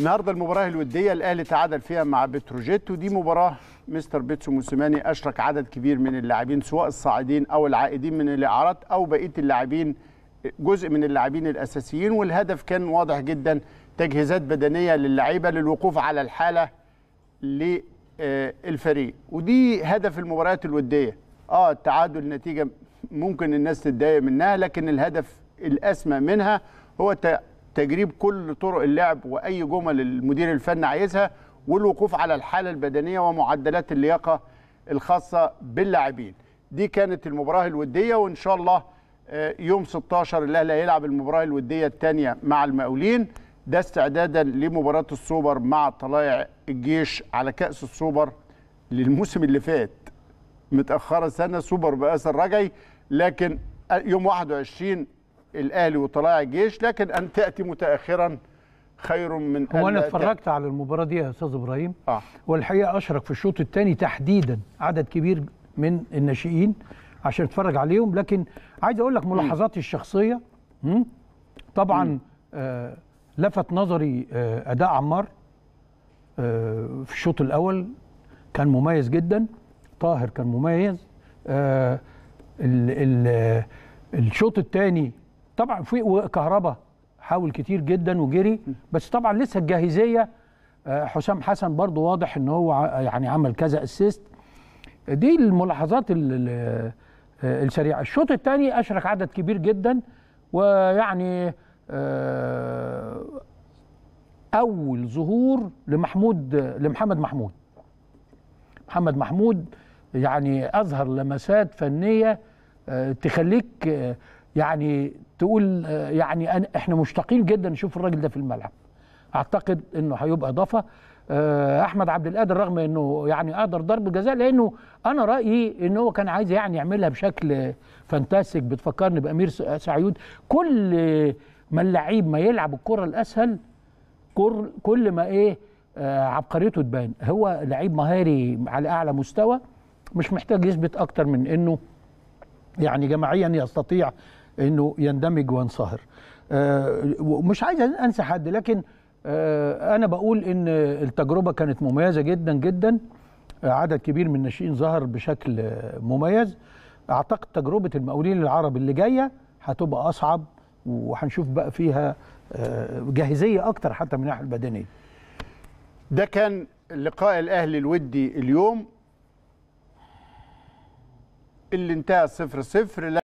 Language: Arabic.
النهارده المباراه الوديه الاهلي تعادل فيها مع بتروجيت ودي مباراه مستر بيتسو موسيماني اشرك عدد كبير من اللاعبين سواء الصاعدين أو العائدين من الإعارات أو بقية اللاعبين جزء من اللاعبين الأساسيين. والهدف كان واضح جدا تجهيزات بدنية للعيبة للوقوف على الحالة للفريق. ودي هدف المباريات الودية. آه التعادل نتيجة ممكن الناس تتضايق منها لكن الهدف الأسمى منها هو تجريب كل طرق اللعب وأي جمل المدير الفني عايزها والوقوف على الحالة البدنية ومعدلات اللياقة الخاصة باللاعبين. دي كانت المباراة الودية وإن شاء الله يوم 16 الأهلي هيلعب المباراة الودية الثانية مع المقاولين. ده استعدادا لمباراة السوبر مع طلائع الجيش على كأس السوبر للموسم اللي فات. متأخرة سنة سوبر بأثر رجعي لكن يوم 21 الأهلي وطلائع الجيش لكن أن تأتي متاخرا خير من هو أنا اتفرجت على المباراة دي يا أستاذ إبراهيم. آه. والحقيقة اشرك في الشوط الثاني تحديدا عدد كبير من الناشئين عشان اتفرج عليهم لكن عايز أقول لك ملاحظاتي الشخصية? طبعا آه لفت نظري آه أداء عمار آه في الشوط الأول كان مميز جدا طاهر كان مميز آه ال ال الشوط الثاني طبعا في كهربا حاول كتير جدا وجري بس طبعا لسه الجاهزية حسام حسن برضو واضح إن هو يعني عمل كذا اسيست دي الملاحظات السريعة. الشوط الثاني أشرك عدد كبير جدا ويعني أول ظهور لمحمود لمحمد محمود. محمد محمود يعني أظهر لمسات فنية تخليك يعني تقول يعني أنا إحنا مشتاقين جدا نشوف الراجل ده في الملعب. أعتقد إنه هيبقى إضافة. أحمد عبد القادر رغم إنه يعني قدر ضرب جزاء لأنه أنا رأيي إن هو كان عايز يعني يعملها بشكل فانتاستيك. بتفكرني بأمير سعيود. كل ما اللعيب ما يلعب الكرة الأسهل كل ما إيه عبقريته تبان. هو لعيب مهاري على أعلى مستوى مش محتاج يثبت أكتر من إنه يعني جماعيا يستطيع إنه يندمج وينصهر. آه مش عايز أنسى حد لكن آه أنا بقول إن التجربة كانت مميزة جدا جدا. آه عدد كبير من الناشئين ظهر بشكل مميز. أعتقد تجربة المقاولين العرب اللي جاية هتبقى أصعب وهنشوف بقى فيها جاهزية أكتر حتى من الناحية البدنية. ده كان لقاء الأهلي الودي اليوم. اللي انتهى صفر صفر